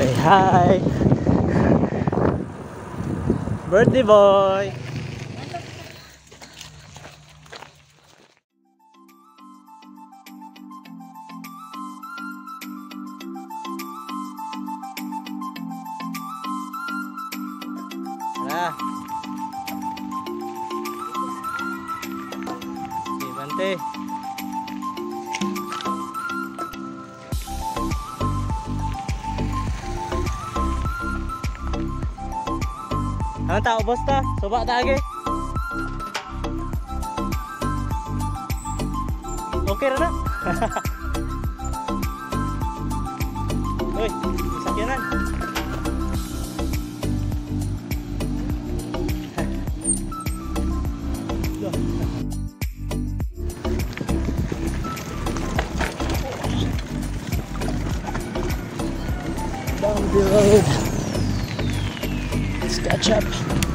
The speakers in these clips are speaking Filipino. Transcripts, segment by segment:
Say hi. Birthday boy. Tara. Okay, Mantap bos ta, coba tak lagi. Oke Rana. Woi, bisa kanan. Down below. SketchUp.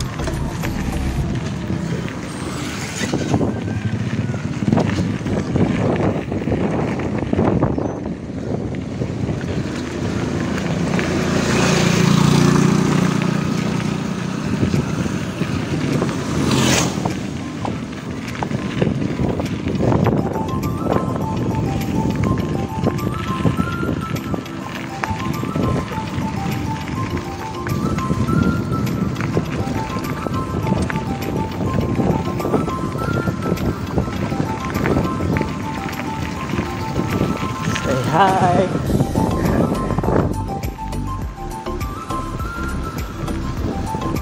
Hi.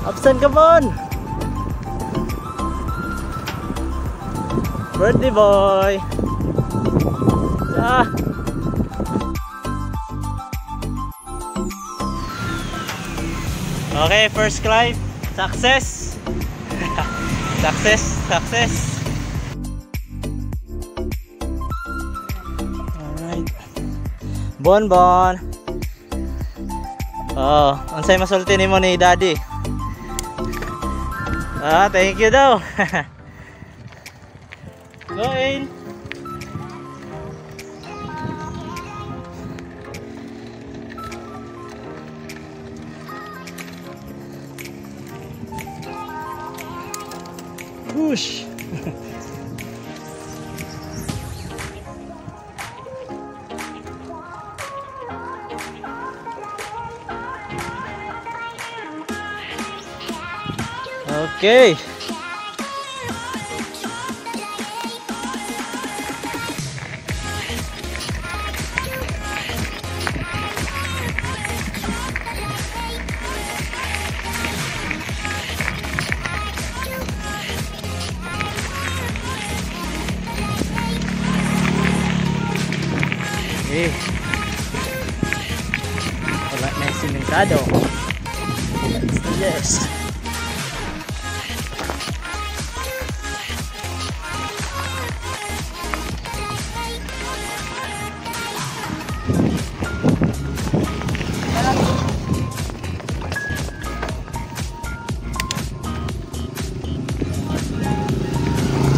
Absent ka bon. Birthday boy. Ah. Okay, first climb. Success. success, success. Bon bon. Oh, unsay masulti nimo ni Daddy? Ah, thank you daw. Go in. Whoosh. Okay. Eh. Okay. Wala na yung simentado.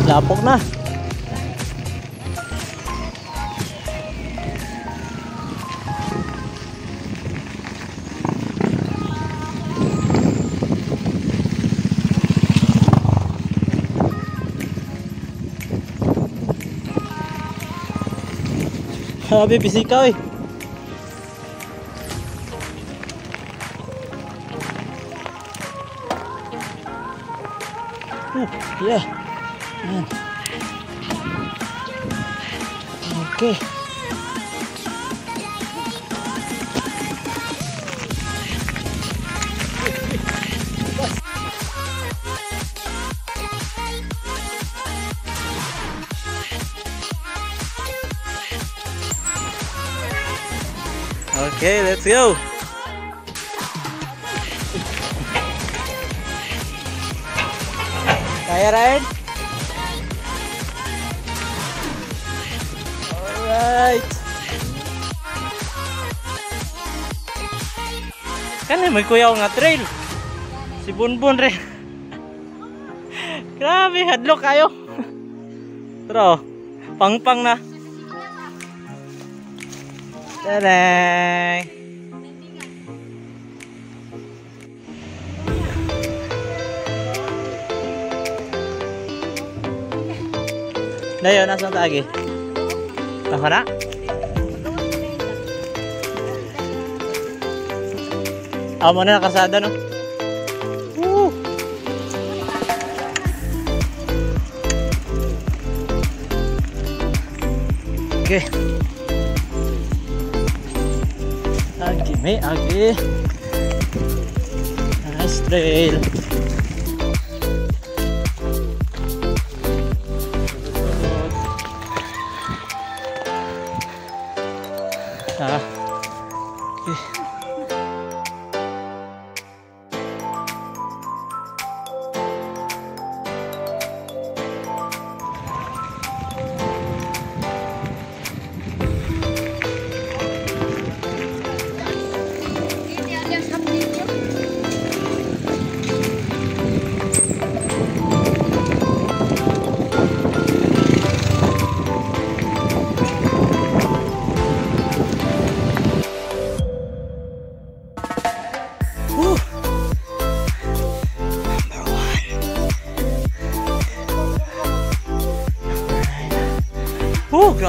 lapok na Grabe, pisikaw eh. Oh, yeah. Okay. Okay, let's go. Kaya Ryan? Alright. Kan may kuyaw nga trail. Si Bunbun rin. Grabe, hadlok kayo. Pero, oh. pangpang na. Tadang! Dayo, nasa taagi. Ako na? Amo na nakasada no? Woo! Okay. Agi, may agi. Nice trail. 啊。咦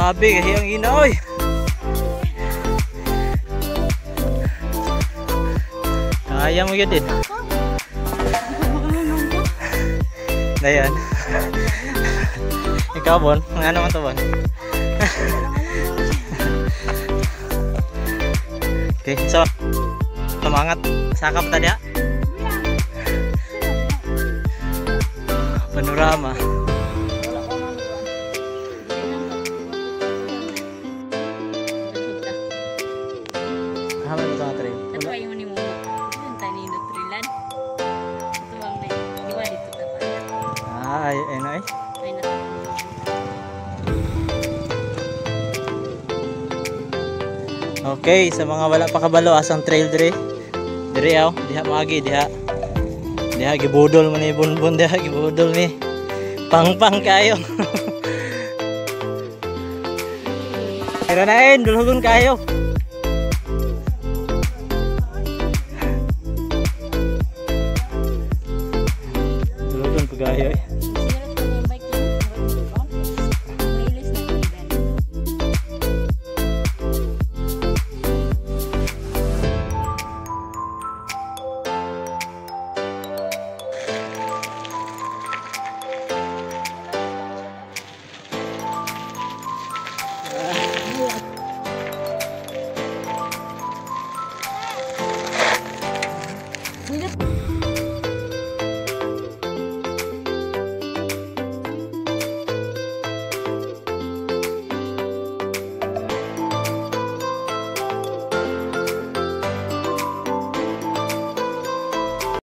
grabe kasi ang ina oy. Kaya mo yun din. Dayan. Ikaw, Bon. Ang ano man to, Bon? okay, so, tumangat. Sakap tadi, ha? Panorama. Hama trail. Ito ay yung ni mo. Yun tayo ni Nutrilan. Ito ang may. Di ba dito dapat? Ah, ay, ay, ay. Ay na. Okay, sa mga wala pa kabalo asang trail dire. Dire aw, diha magi diha. Diha gibudol man ni bunbun diha gibudol ni. Pang-pang kayo. Pero nain, dulhugon kayo. Bye.